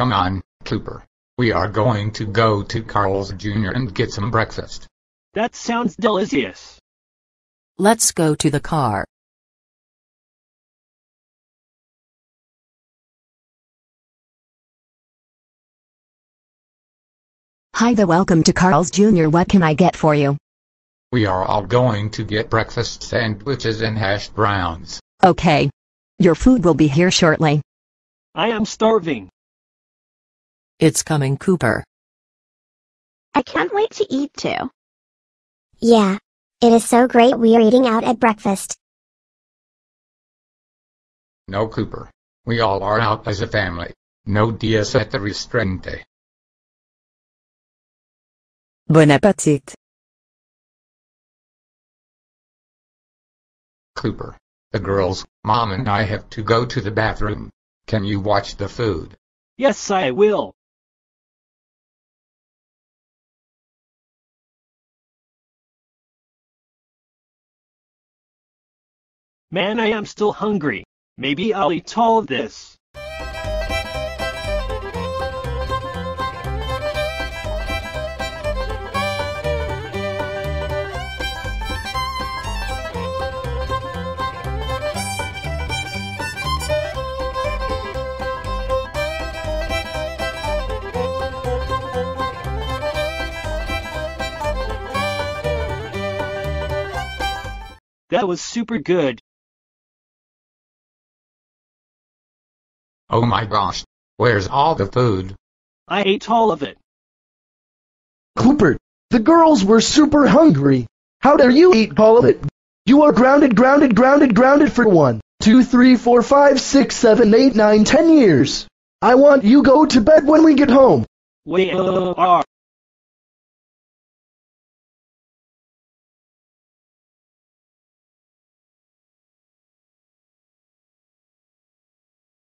Come on, Cooper. We are going to go to Carl's Jr. and get some breakfast. That sounds delicious. Let's go to the car. Hi there, welcome to Carl's Jr. What can I get for you? We are all going to get breakfast sandwiches and hash browns. Okay. Your food will be here shortly. I am starving. It's coming, Cooper. I can't wait to eat too. Yeah. It is so great we are eating out at breakfast. No, Cooper. We all are out as a family. No dias at the restaurante. Bon appetit. Cooper. The girls, Mom and I have to go to the bathroom. Can you watch the food? Yes, I will. Man, I am still hungry. Maybe I'll eat all of this. That was super good. Oh my gosh. Where's all the food? I ate all of it. Cooper, the girls were super hungry. How dare you eat all of it? You are grounded, grounded, grounded, grounded for one, two, three, four, five, six, seven, eight, nine, ten years. I want you go to bed when we get home. We are.